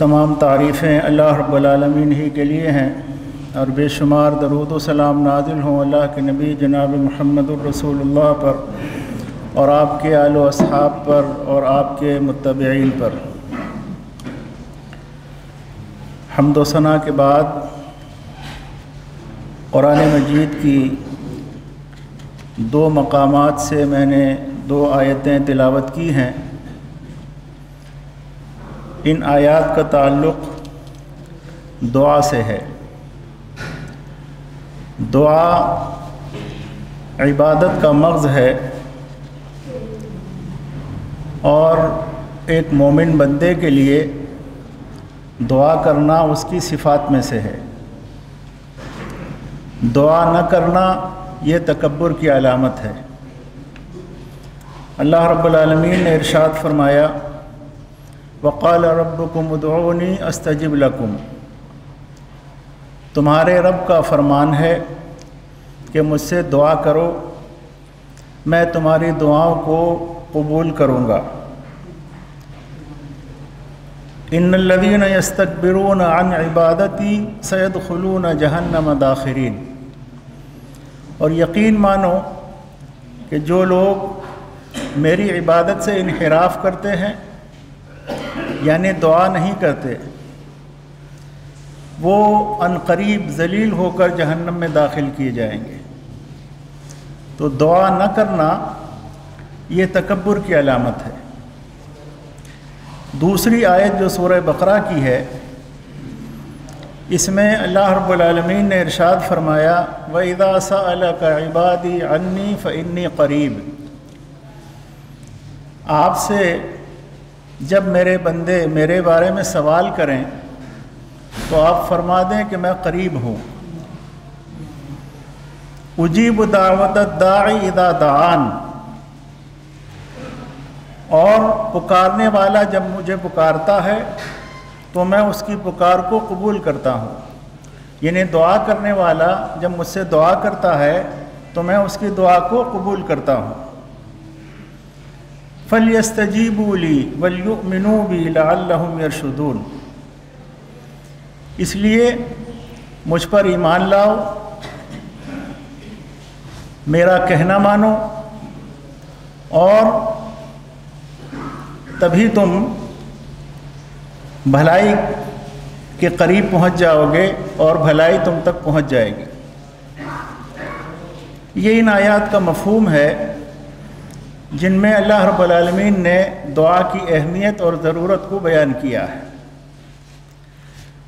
तमाम तारीफ़ें अल्लाह रब्बुल ही के लिए हैं और बेशुमार दरूद सलाम नाजिल हों अल्लाह के नबी जनाब महमद रसूलुल्लाह पर और आपके आलो असहाब पर और आपके मुतबीन पर। हमदोसना के बाद कुरान मजीद की दो मकामात से मैंने दो आयतें तिलावत की हैं। इन आयात का ताल्लुक़ दुआ से है। दुआ इबादत का मग़ज़ है और एक मोमिन बंदे के लिए दुआ करना उसकी सिफ़ात में से है। दुआ न करना ये तकबर की अलामत है। अल्लाह रब्बुल ने इरशाद फरमाया, वक़ाल रब्बुकुम उदऊनी अस्तजिब लकुम। तुम्हारे रब का फरमान है कि मुझसे दुआ करो, मैं तुम्हारी दुआओं को कबूल करूँगा। इन लदीन यस्तकबिरून अन इबादती सैद खलून जहन्नम दाखिरीन। और यकीन मानो कि जो लोग मेरी इबादत से इनहराफ करते हैं, यानी दुआ नहीं करते वो अनकरीब जलील होकर जहन्नम में दाखिल किए जाएँगे। तो दुआ न करना, ये तकबर की अलामत है। दूसरी आयत जो सूरह बकरा की है, इसमें अल्लाह रब्बुल आलमीन ने इरशाद फरमाया व इदा का इबादी अन्नी फ़न्नी करीब। आपसे जब मेरे बंदे मेरे बारे में सवाल करें तो आप फरमा दें कि मैं करीब हूँ। उजीब दावत दाई इदा दान। और पुकारने वाला जब मुझे पुकारता है तो मैं उसकी पुकार को कबूल करता हूँ। यानी दुआ करने वाला जब मुझसे दुआ करता है तो मैं उसकी दुआ को कबूल करता हूँ। फलस्तजीबूली वलयुमिनू भी लम यरशुदून। इसलिए मुझ पर ईमान लाओ। मेरा कहना मानो। और तभी तुम भलाई के करीब पहुँच जाओगे और भलाई तुम तक पहुँच जाएगी। ये इन आयात का मफहम है, जिनमें अल्लाह रब्बुल आलमीन ने दुआ की अहमियत और ज़रूरत को बयान किया है।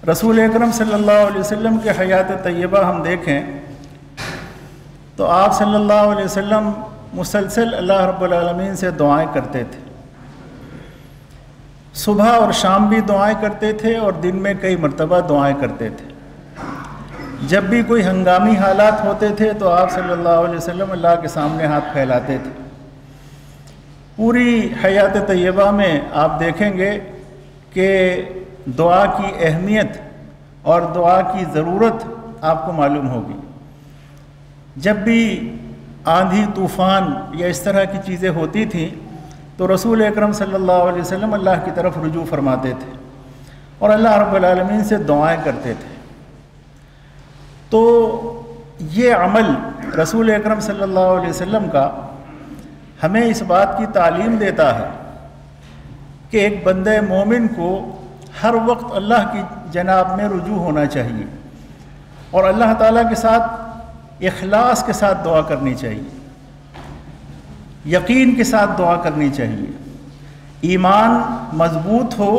रसूल अकरम सल्लल्लाहु अलैहि वसल्लम के हयात तय्यबा हम देखें तो आप सल्लल्लाहु अलैहि वसल्लम मुसलसल अल्लाह रब्बुल आलमीन से दुआएँ करते थे। सुबह और शाम भी दुआएँ करते थे और दिन में कई मरतबा दुआएँ करते थे। जब भी कोई हंगामी हालात होते थे तो आप सल्लल्लाहु अलैहि वसल्लम अल्लाह के सामने हाथ फैलाते थे। पूरी हयात तय्यबा में आप देखेंगे कि दुआ की अहमियत और दुआ की ज़रूरत आपको मालूम होगी। जब भी आंधी, तूफ़ान या इस तरह की चीज़ें होती थी तो रसूल अकरम सल्लल्लाहु अलैहि वसल्लम अल्लाह की तरफ़ रुजू फरमाते थे और अल्लाह रब्बुल आलमीन से दुआएँ करते थे। तो ये अमल रसूल अकरम सल्लल्लाहु अलैहि वसल्लम का हमें इस बात की तालीम देता है कि एक बंदे मोमिन को हर वक्त अल्लाह की जनाब में रुजू होना चाहिए और अल्लाह ताला के साथ, इखलास के साथ दुआ करनी चाहिए, यकीन के साथ दुआ करनी चाहिए। ईमान मज़बूत हो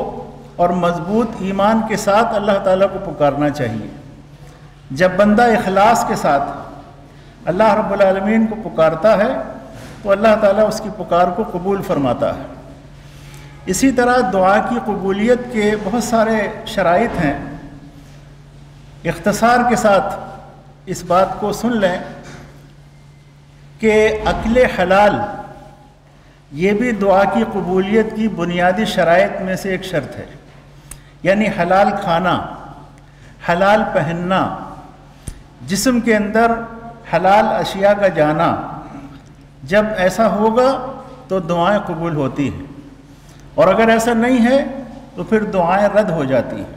और मज़बूत ईमान के साथ अल्लाह ताला को पुकारना चाहिए। जब बंदा इखलास के साथ अल्लाह रब्बुल आलमीन को पुकारता है तो अल्लाह ताला उसकी पुकार को कबूल फरमाता है। इसी तरह दुआ की कबूलियत के बहुत सारे शराइत हैं। इख्तसार के साथ इस बात को सुन लें कि अकल हलाल, ये भी दुआ की कबूलियत की बुनियादी शराइ में से एक शर्त है। यानी हलाल खाना, हलाल पहनना, जिसम के अंदर हलाल अशिया का जाना, जब ऐसा होगा तो दुआएँ कबूल होती हैं। और अगर ऐसा नहीं है तो फिर दुआएँ रद्द हो जाती हैं।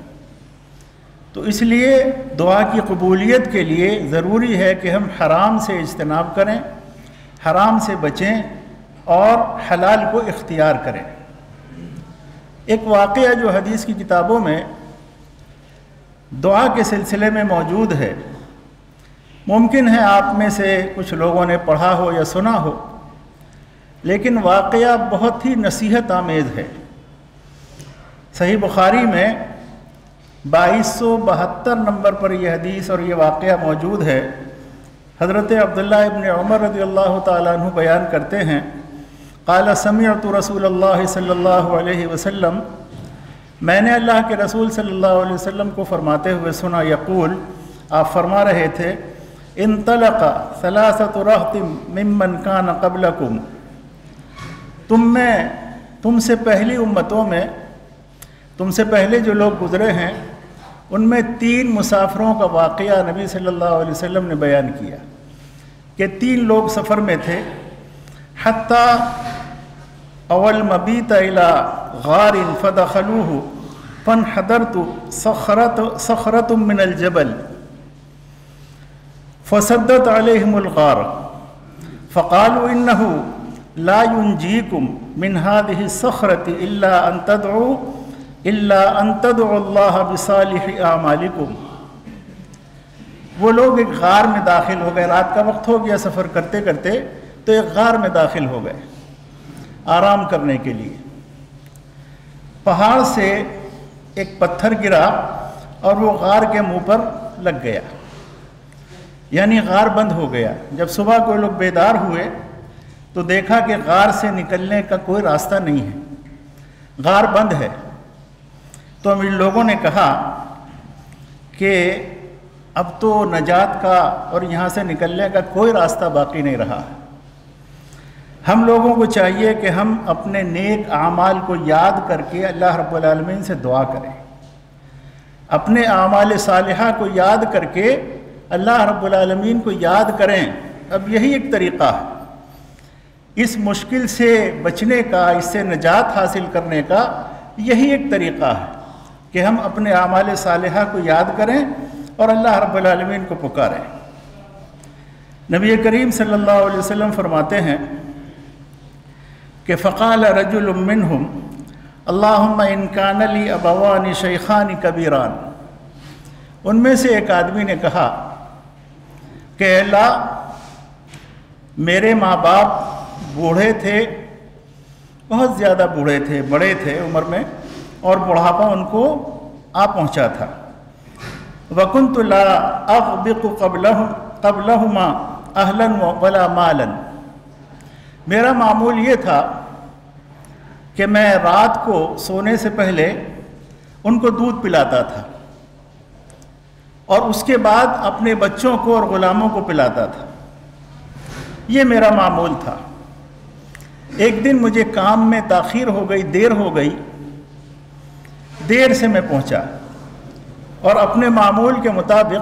तो इसलिए दुआ की कबूलियत के लिए ज़रूरी है कि हम हराम से इज्तनाब करें, हराम से बचें और हलाल को इख्तियार करें। एक वाक़ जो हदीस की किताबों में दुआ के सिलसिले में मौजूद है, मुमकिन है आप में से कुछ लोगों ने पढ़ा हो या सुना हो लेकिन वाक़ बहुत ही नसीहत आमेज़ है। सही बुखारी में बाईस सौ बहत्तर नंबर पर यह हदीस और ये वाक़ मौजूद है। हज़रत अब्दुल्ला इबन उमर रदी अल्लाह तु बयान करते हैं, काला समीत रसूल अलैहि वसल्लम, मैंने अल्लाह के रसूल अलैहि वसल्लम को फरमाते हुए सुना, यकूल, आप फरमा रहे थे इन तलक़ सलासत रहतिम मिमन कान कबलकुम। तुम में, तुमसे पहली उम्मतों में, तुमसे पहले जो लोग गुज़रे हैं, उनमें तीन मुसाफरों का वाक़ नबी सल्लल्लाहु अलैहि वसल्लम ने बयान किया कि तीन लोग सफ़र में थे। हती अवल मबीत अला गारिन फ़दखलूह फ़न हदरत सखरत सखरत मिनल जबल फ़सदत अलहमुलगार फ़काल इन्नहु लायुंजीकुम मिनहादि सखरत इल्ला अंतदु इल्ला अंतदुल्लाह बिसालिह आमालिकुम वो लोग एक गार में दाखिल हो गए। रात का वक्त हो गया सफ़र करते करते तो एक गार में दाखिल हो गए आराम करने के लिए। पहाड़ से एक पत्थर गिरा और वो गार के मुँह पर लग गया। यानी गार बंद हो गया। जब सुबह कोई लोग बेदार हुए तो देखा कि गार से निकलने का कोई रास्ता नहीं है। गार बंद है। तो इन लोगों ने कहा कि अब तो नजात का और यहाँ से निकलने का कोई रास्ता बाकी नहीं रहा। हम लोगों को चाहिए कि हम अपने नेक आमाल को याद करके अल्लाह रब्बुल से दुआ करें। अपने आमाल सालिहा को याद करके अल्लाह रब्बुल को याद करें। अब यही एक तरीक़ा है। इस मुश्किल से बचने का, इससे निजात हासिल करने का यही एक तरीक़ा है कि हम अपने आमाल सालहा को याद करें और अल्लाह रब्बुल को पुकारें। नबी करीम सल्लल्लाहु अलैहि वसल्लम फरमाते हैं कि फ़काल रजुलमिन हम अल्लाम इनकानली अबवानी शेखानी कबीरान। उनमें से एक आदमी ने कहा कि अल्लाह, मेरे माँ बाप बूढ़े थे, बहुत ज़्यादा बूढ़े थे, बड़े थे उम्र में, और बुढ़ापा उनको आ पहुँचा था। वकुन तो ला अबिक कबलहुमा अहलन वला मालन। मेरा मामूल ये था कि मैं रात को सोने से पहले उनको दूध पिलाता था, और उसके बाद अपने बच्चों को और ग़ुलामों को पिलाता था। ये मेरा मामूल था। एक दिन मुझे काम में ताखीर हो गई, देर हो गई। देर से मैं पहुँचा और अपने मामूल के मुताबिक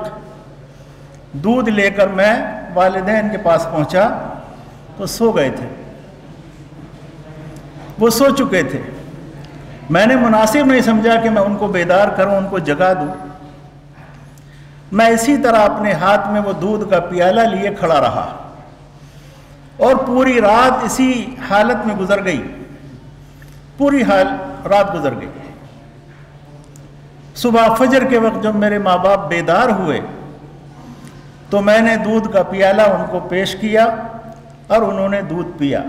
दूध लेकर मैं वालदेन के पास पहुँचा तो सो गए थे। वो सो चुके थे। मैंने मुनासिब नहीं समझा कि मैं उनको बेदार करूँ, उनको जगा दूँ। मैं इसी तरह अपने हाथ में वो दूध का प्याला लिए खड़ा रहा। और पूरी रात इसी हालत में गुजर गई। पूरी हाल रात गुजर गई। सुबह फजर के वक्त जब मेरे माँ बाप बेदार हुए तो मैंने दूध का प्याला उनको पेश किया और उन्होंने दूध पिया।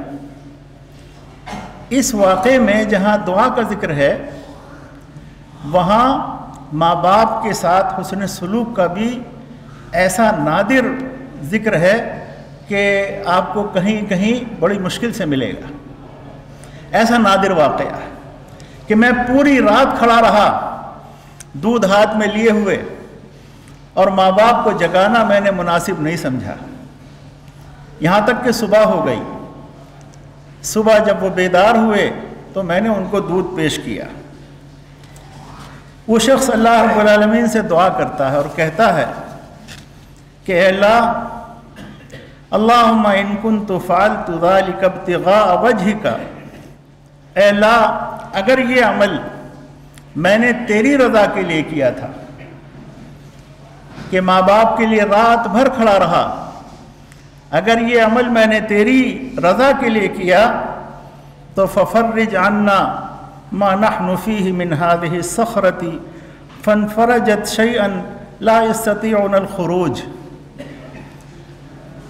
इस वाक़े में जहाँ दुआ का ज़िक्र है, वहाँ माँ बाप के साथ हुसन सलूक का भी ऐसा नादिर ज़िक्र है कि आपको कहीं कहीं बड़ी मुश्किल से मिलेगा। ऐसा नादिर वाक़ है कि मैं पूरी रात खड़ा रहा, दूध हाथ में लिए हुए और माँ बाप को जगाना मैंने मुनासिब नहीं समझा। यहाँ तक कि सुबह हो गई। सुबह जब वो बेदार हुए तो मैंने उनको दूध पेश किया। वो शख्स अल्लाह रबालमीन से दुआ करता है और कहता है कि अल्लाह अल्लाह इनकुन तो फ़ाल तुदालिकबतगा वजह का अल्लाह अगर ये अमल मैंने तेरी रज़ा के लिए किया था, कि माँ बाप के लिए रात भर खड़ा रहा, अगर ये अमल मैंने तेरी रज़ा के लिए किया तो फ़फर जानना मा नफ़ी मिन हादि सखरती, फ़न फ़रजत शैन लास्तीनखरूज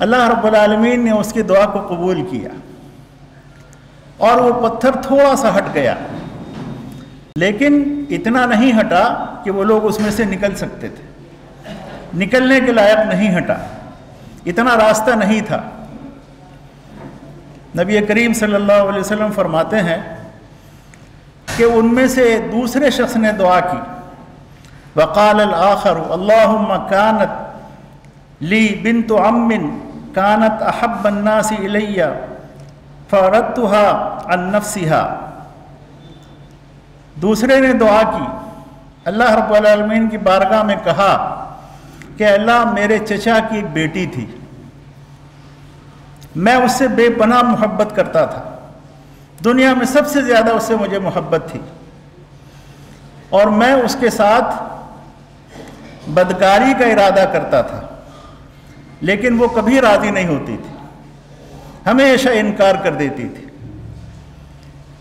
अल्लाह रबालमीन ने उसकी दुआ को कबूल किया और वो पत्थर थोड़ा सा हट गया। लेकिन इतना नहीं हटा कि वो लोग उसमें से निकल सकते थे। निकलने के लायक नहीं हटा। इतना रास्ता नहीं था। नबी करीम सल्लल्लाहु अलैहि वसल्लम फरमाते हैं कि उनमें से दूसरे शख्स ने दुआ की। वक़ाल आखर अल्लाह कानत ली बिन तो अमिन कानत अहबन्नासी इलैया फ़रतहा अन्नफसिहा दूसरे ने दुआ की, अल्लाह रबालमीन की बारगाह में कहा कि अल्लाह मेरे चचा की एक बेटी थी। मैं उससे बेपनाह मोहब्बत करता था। दुनिया में सबसे ज़्यादा उससे मुझे मोहब्बत थी। और मैं उसके साथ बदकारी का इरादा करता था। लेकिन वो कभी राज़ी नहीं होती थी। हमेशा इनकार कर देती थी।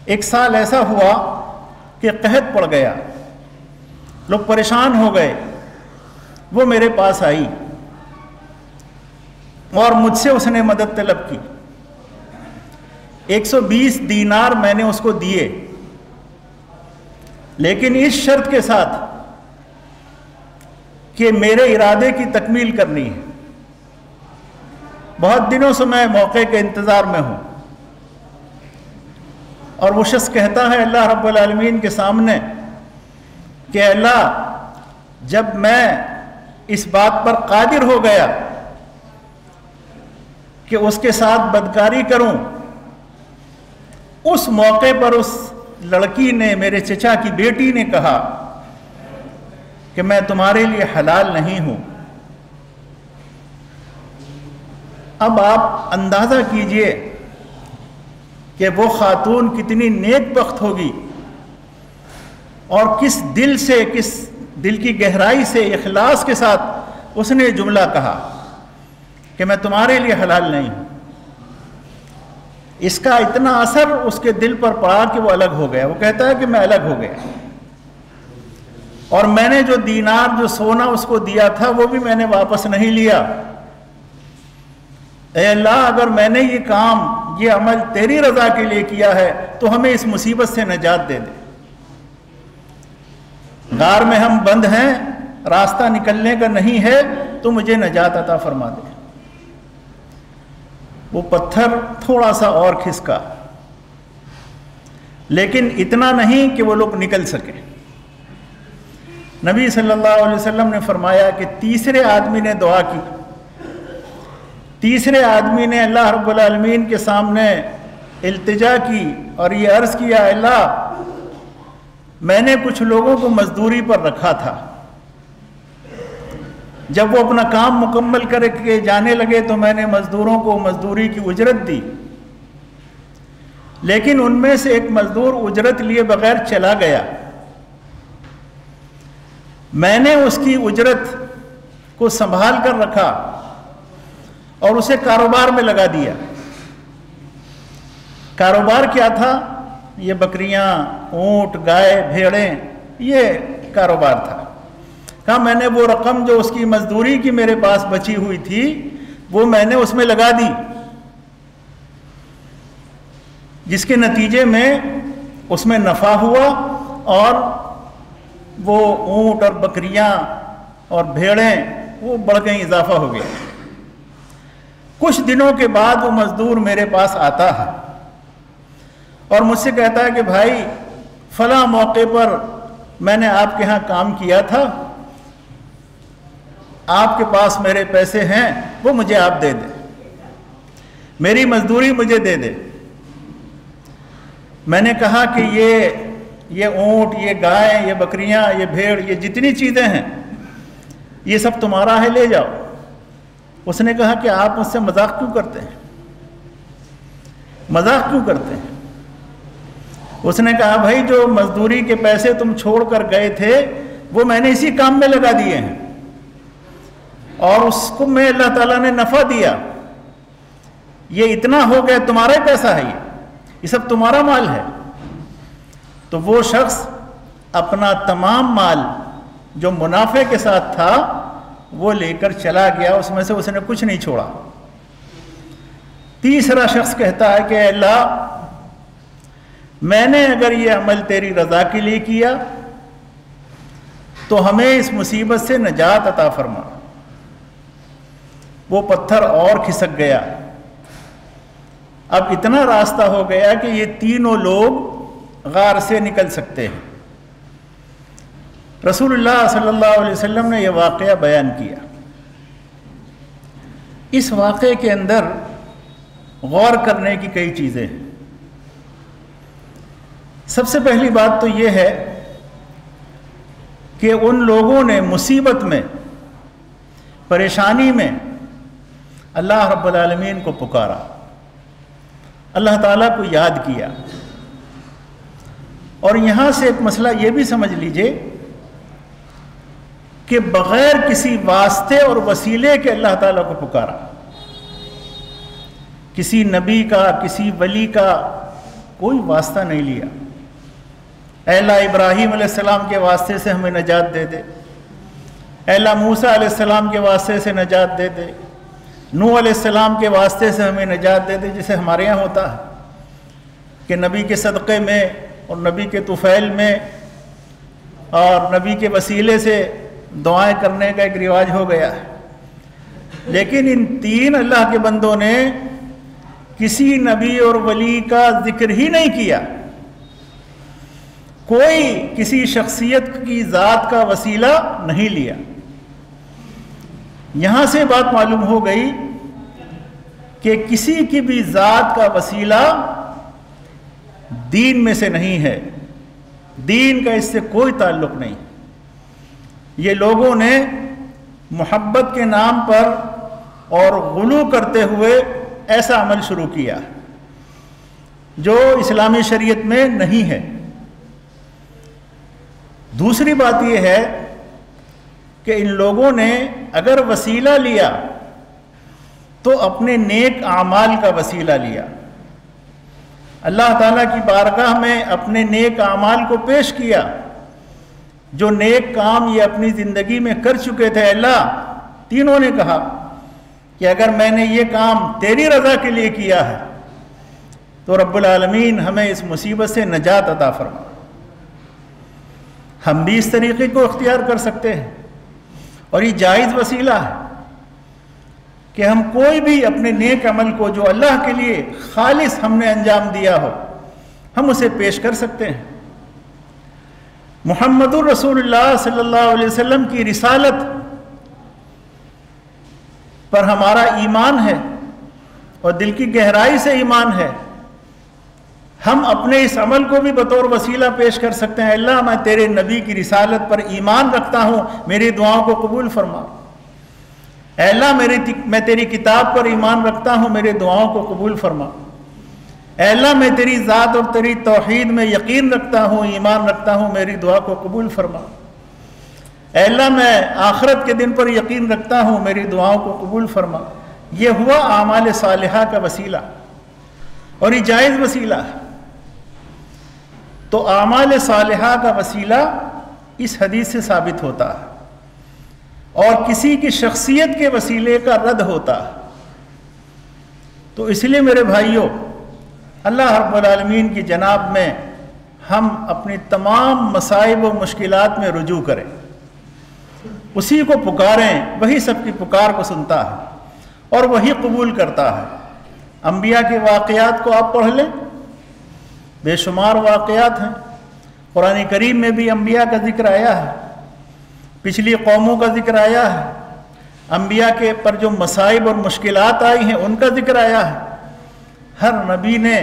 एक साल ऐसा हुआ कि कहत पड़ गया। लोग परेशान हो गए। वो मेरे पास आई और मुझसे उसने मदद तलब की। 120 दीनार मैंने उसको दिए। लेकिन इस शर्त के साथ कि मेरे इरादे की तकमील करनी है। बहुत दिनों से मैं मौके के इंतज़ार में हूँ। और वो शख्स कहता है, अल्लाह रब्बुल के सामने कि अल्लाह, जब मैं इस बात पर कादिर हो गया कि उसके साथ बदकारी करूँ, उस मौके पर उस लड़की ने, मेरे चचा की बेटी ने कहा कि मैं तुम्हारे लिए हलाल नहीं हूँ। अब आप अंदाज़ा कीजिए कि वो खातून कितनी नेक वक्त होगी और किस दिल से, किस दिल की गहराई से, इखलास के साथ उसने जुमला कहा कि मैं तुम्हारे लिए हलाल नहीं इसका इतना असर उसके दिल पर पड़ा कि वो अलग हो गया। वो कहता है कि मैं अलग हो गया। और मैंने जो दीनार, जो सोना उसको दिया था, वो भी मैंने वापस नहीं लिया। अल्लाह, अगर मैंने ये काम, ये अमल तेरी रजा के लिए किया है तो हमें इस मुसीबत से निजात दे दे। गार में हम बंद हैं, रास्ता निकलने का नहीं है तो मुझे नजात अता फरमा दे। वो पत्थर थोड़ा सा और खिसका। लेकिन इतना नहीं कि वो लोग निकल सके। नबी सल्लल्लाहु अलैहि वसल्लम ने फरमाया कि तीसरे आदमी ने दुआ की तीसरे आदमी ने अल्लाह रबालमीन के सामने अल्तजा की और ये अर्ज़ किया अल्लाह, मैंने कुछ लोगों को मजदूरी पर रखा था। जब वो अपना काम मुकम्मल करके जाने लगे तो मैंने मज़दूरों को मजदूरी की उजरत दी। लेकिन उनमें से एक मजदूर उजरत लिए बगैर चला गया। मैंने उसकी उजरत को संभाल कर रखा। और उसे कारोबार में लगा दिया। कारोबार क्या था? ये बकरियाँ, ऊँट, गाय, भेड़ें, ये कारोबार था। कहा, मैंने वो रकम जो उसकी मजदूरी की मेरे पास बची हुई थी, वो मैंने उसमें लगा दी। जिसके नतीजे में उसमें नफ़ा हुआ और वो ऊँट और बकरियाँ और भेड़ें, वो बढ़ गई, इजाफा हो गया कुछ दिनों के बाद वो मजदूर मेरे पास आता है और मुझसे कहता है कि भाई, फला मौके पर मैंने आपके यहाँ काम किया था, आपके पास मेरे पैसे हैं, वो मुझे आप दे दे। मेरी मजदूरी मुझे दे दे। मैंने कहा कि ये ये ऊँट, ये गाय, ये बकरियाँ, ये भेड़, ये जितनी चीज़ें हैं, ये सब तुम्हारा है, ले जाओ। उसने कहा कि आप मुझसे मज़ाक क्यों करते हैं? मज़ाक क्यों करते हैं? उसने कहा, भाई, जो मजदूरी के पैसे तुम छोड़कर गए थे, वो मैंने इसी काम में लगा दिए हैं। और उसको मैं अल्लाह ताला ने नफ़ा दिया। ये इतना हो गया, तुम्हारा ही पैसा है ये। ये सब तुम्हारा माल है। तो वो शख्स अपना तमाम माल जो मुनाफे के साथ था वो लेकर चला गया, उसमें से उसने कुछ नहीं छोड़ा। तीसरा शख्स कहता है कि, अल्लाह, मैंने अगर ये अमल तेरी रजा के लिए किया तो हमें इस मुसीबत से नजात अता फरमा। वो पत्थर और खिसक गया। अब इतना रास्ता हो गया कि ये तीनों लोग गार से निकल सकते हैं। रसूलुल्लाह सल्लल्लाहु अलैहि वसल्लम ने यह वाक़ बयान किया। इस वाक़े के अंदर गौर करने की कई चीज़ें हैं। सबसे पहली बात तो ये है कि उन लोगों ने मुसीबत में, परेशानी में अल्लाह रब्बुल को पुकारा। अल्लाह ताला को याद किया। और यहाँ से एक मसला ये भी समझ लीजिए कि बग़ैर किसी वास्ते और वसीले के अल्लाह ताला को पुकारा। किसी नबी का, किसी वली का कोई वास्ता नहीं लिया। अल्लाह इब्राहिम सलाम के वास्ते से हमें नजात दे दे। अल्लाह मूसा सलाम के वास्ते से नजात दे दे। नू सलाम के वास्ते से हमें नजात दे दे, जिसे हमारे यहाँ होता है। कि नबी के सदक़े में और नबी के तुफ़ैल में और नबी के वसीले से दुआएँ करने का एक रिवाज हो गया। लेकिन इन तीन अल्लाह के बंदों ने किसी नबी और वली का ज़िक्र ही नहीं किया। कोई किसी शख्सियत की ज़ात का वसीला नहीं लिया। यहाँ से बात मालूम हो गई कि किसी की भी ज़ात का वसीला दीन में से नहीं है। दीन का इससे कोई ताल्लुक नहीं। ये लोगों ने मोहब्बत के नाम पर और गुलू करते हुए ऐसा अमल शुरू किया, जो इस्लामी शरीयत में नहीं है। दूसरी बात यह है कि इन लोगों ने अगर वसीला लिया तो अपने नेक आमाल का वसीला लिया। अल्लाह ताला की बारगाह में अपने नेक आमाल को पेश किया। जो नेक काम ये अपनी ज़िंदगी में कर चुके थे अल्लाह, तीनों ने कहा कि अगर मैंने ये काम तेरी रज़ा के लिए किया है तो रब्बुल आलमीन हमें इस मुसीबत से नजात अता फरमा। हम भी इस तरीके को अख्तियार कर सकते हैं। और ये जायज़ वसीला है कि हम कोई भी अपने नेक अमल को जो अल्लाह के लिए खालिस हमने अंजाम दिया हो, हम उसे पेश कर सकते हैं। मोहम्मद रसूलुल्लाह सल्लल्लाहु अलैहि वसल्लम की रिसालत पर हमारा ईमान है और दिल की गहराई से ईमान है। हम अपने इस अमल को भी बतौर वसीला पेश कर सकते हैं। अल्लाह, मैं तेरे नबी की रिसालत पर ईमान रखता हूँ। मेरी दुआओं को कबूल फरमा। अल्लाह, मेरी मैं तेरी किताब पर ईमान रखता हूँ। मेरे दुआओं को कबूल फरमा। अल्लाह, मैं तेरी ज़ात और तेरी तोहद में यकीन रखता हूँ, ईमान रखता हूँ, मेरी दुआ को कबूल फरमा। अल्लाह, मैं आखरत के दिन पर यकीन रखता हूँ, मेरी दुआओं को कबूल फरमा। यह हुआ आमाल साल का वसीला और ये जायज़ वसीला। है तो आमाल साल का वसीला इस हदीस से साबित होता है और किसी की शख्सियत के वसीले का रद्द होता है। तो इसलिए मेरे भाइयों अल्लाह रबालमीन की जनाब में हम अपनी तमाम मसाइब व मुश्किल में रुजू करें। उसी को पुकारें, वही सबकी पुकार को सुनता है और वही कबूल करता है। अम्बिया के वाक़ात को आप पढ़ लें। बेशुमार वाक़ात हैं। कुरान करीम में भी अम्बिया का ज़िक्र आया है। पिछली कौमों का ज़िक्र आया है। अम्बिया के पर जो मसाइब और मुश्किल आई हैं, उनका ज़िक्र आया है। हर नबी ने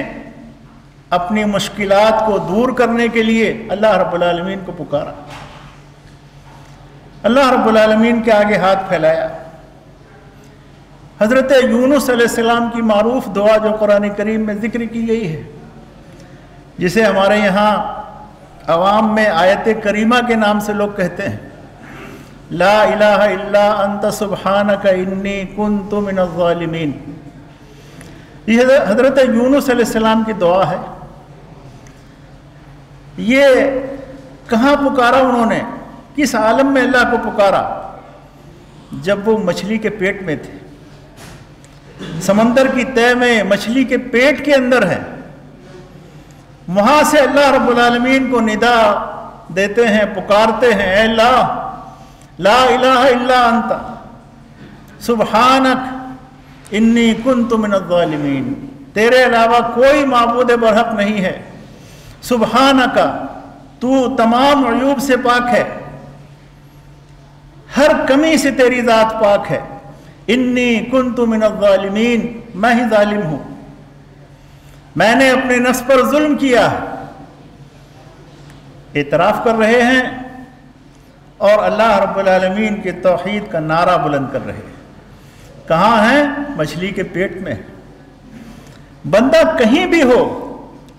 अपनी मुश्किल को दूर करने के लिए अल्लाह रबालमीन को पुकारा। अल्लाह रबालमीन के आगे हाथ फैलाया। हज़रत यूनुस की मरूफ दुआ जो कुरान करीम में ज़िक्र की गई है, जिसे हमारे यहाँ अवाम में आयत करीमा के नाम से लोग कहते हैं। ला इलाहा इल्ला अंत सुबहान का इन्नी कुन तुमिन ये हज़रत सलाम की दुआ है। ये कहाँ पुकारा उन्होंने? किस आलम में अल्लाह को पुकारा? जब वो मछली के पेट में थे। समंदर की तय में मछली के पेट के अंदर है। वहाँ से अल्लाह रबालमीन को निदा देते हैं, पुकारते हैं अल्लाह, ला इलाहा इल्ला अंता, सुबहानक इन्नी कुन तुमिनमीन तेरे अलावा कोई मबूद बरहक नहीं है। सुबहान का तू तमाम अयूब से पाक है। हर कमी से तेरी ज़ात पाक है। इन्नी कुन तुमिनमीन मैं ही जालिम हूँ। मैंने अपने नफ्स पर जुल्म किया। इतराफ़ कर रहे हैं और अल्लाह रब्बुल के तोहद का नारा बुलंद कर रहे हैं। कहाँ हैं? मछली के पेट में। बंदा कहीं भी हो,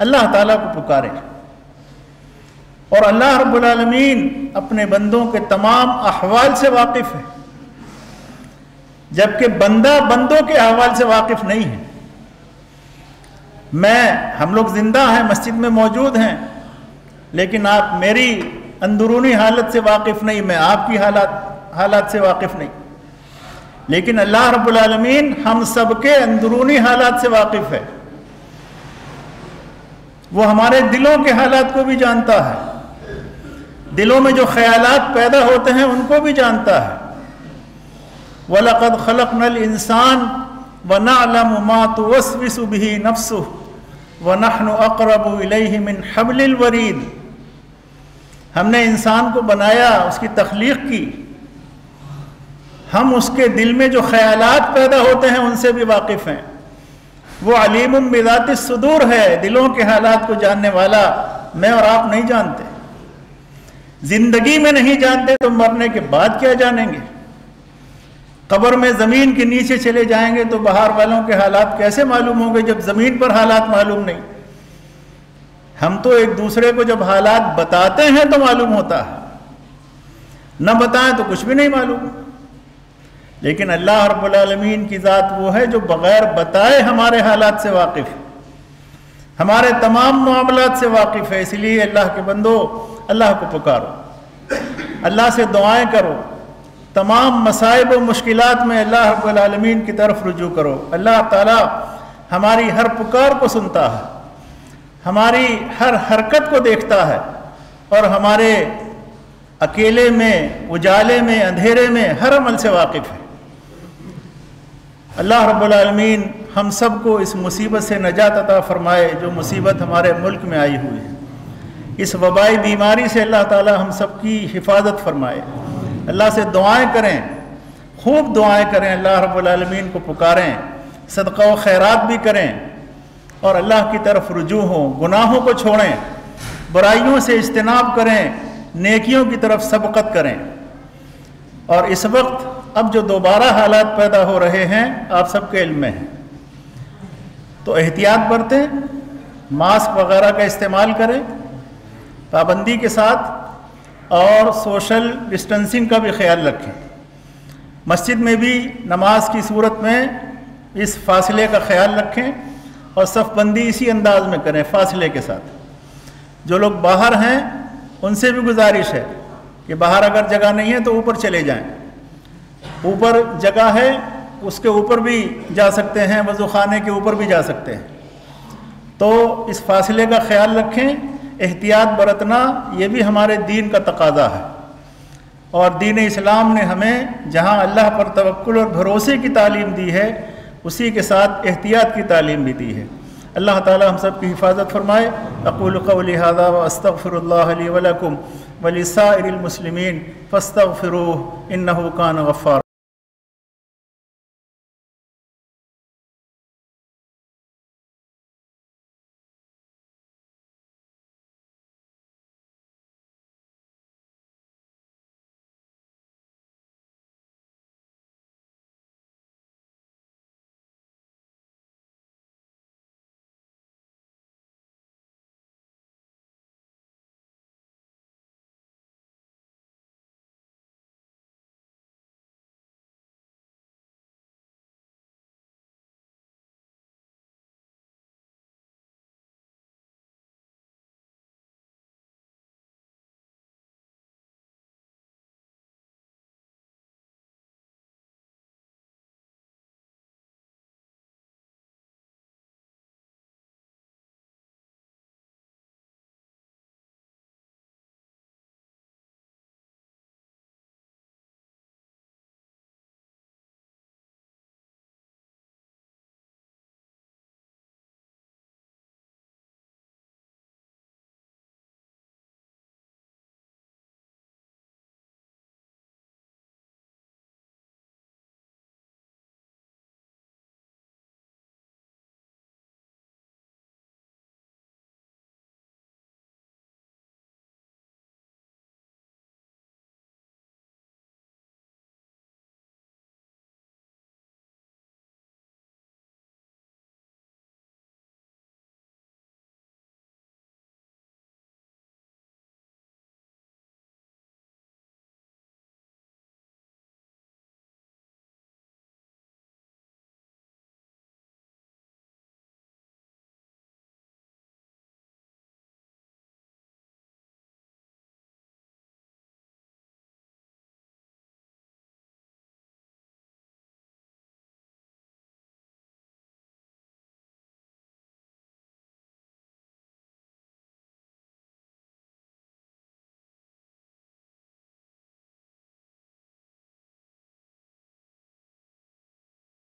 अल्लाह ताला को पुकारे। और अल्लाह रब्बुल अपने बंदों के तमाम अहवाल से वाकिफ़ है। जबकि बंदा बंदों के अहवाल से वाकिफ़ नहीं है। मैं, हम लोग ज़िंदा हैं, मस्जिद में मौजूद हैं, लेकिन आप मेरी अंदरूनी हालत से वाकिफ़ नहीं, मैं आपकी हालात हालात से वाकिफ़ नहीं। लेकिन अल्लाह रब्बुल हम सबके अंदरूनी हालात से वाकिफ़ है। वो हमारे दिलों के हालात को भी जानता है। दिलों में जो ख्यालात पैदा होते हैं, उनको भी जानता है। वलक़द खलक नल इंसान व नालम मात वसविस भी नफ्स व नहन अकरब मिन हबल वरीद। हमने इंसान को बनाया, उसकी तख्लीक की। हम उसके दिल में जो ख्यालात पैदा होते हैं, उनसे भी वाकिफ़ हैं। वो अलीम बिदात सदूर है, दिलों के हालात को जानने वाला मैं और आप नहीं जानते। ज़िंदगी में नहीं जानते तो मरने के बाद क्या जानेंगे? कब्र में ज़मीन के नीचे चले जाएँगे तो बाहर वालों के हालात कैसे मालूम होंगे, जब ज़मीन पर हालात मालूम नहीं? हम तो एक दूसरे को जब हालात बताते हैं तो मालूम होता है। न बताएँ तो कुछ भी नहीं मालूम। लेकिन अल्लाह रब्बुल की ज़ात वो है जो बग़ैर बताए हमारे हालात से वाकिफ़ हमारे तमाम मामला से वाकिफ़ है, इसलिए अल्लाह के बंदो, अल्लाह को पुकारो। अल्लाह से दुआएँ करो। तमाम मसाइब व मुश्किल में अल्लाह रबालमीन की तरफ़ रुजू करो। अल्लाह ताला हमारी हर पुकार को सुनता है, हमारी हर हरकत को देखता है और हमारे अकेले में, उजाले में, अंधेरे में हर अमल से वाकिफ़ है। अल्लाह रबालमीन हम सबको इस मुसीबत से नजात अता फ़रमाए, जो मुसीबत हमारे मुल्क में आई हुई है। इस वबाई बीमारी से अल्लाह ताला हम सब की हिफाजत फरमाए। अल्लाह से दुआएँ करें, खूब दुआएँ करें, अल्लाह रबालमीन को पुकारें, सदक़ा खैरात भी करें, और अल्लाह की तरफ़ रुजू हों, गुनाहों को छोड़ें, बुराइयों से इज्तनाब करें, नेकियों की तरफ़ सबकत करें। और इस वक्त अब जो दोबारा हालात पैदा हो रहे हैं, आप सबके इल्म में हैं। तो एहतियात बरतें, मास्क वगैरह का इस्तेमाल करें, पाबंदी के साथ, और सोशल डिस्टेंसिंग का भी ख्याल रखें। मस्जिद में भी नमाज़ की सूरत में इस फासले का ख्याल रखें, और सफ़बंदी इसी अंदाज में करें, फासले के साथ। जो लोग बाहर हैं, उनसे भी गुजारिश है कि बाहर अगर जगह नहीं है तो ऊपर चले जाएँ। ऊपर जगह है, उसके ऊपर भी जा सकते हैं वज़ू खाने के ऊपर भी जा सकते हैं। तो इस फासले का ख्याल रखें, एहतियात बरतना, ये भी हमारे दीन का तकाजा है। और दीन इस्लाम ने हमें, जहाँ अल्लाह पर तवक्ल और भरोसे की तालीम दी है, उसी के साथ एहतियात की तालीम भी दी है। अल्लाह ताला हम सब की हिफाजत फरमाए, अक़ुल कौली हादा व अस्तग़फिरुल्लाह ली व लकुम, वलिसाइरिल मुस्लिमीन, फ़स्तग़फिरूह, इन्नहु कान गफ़्फ़ार।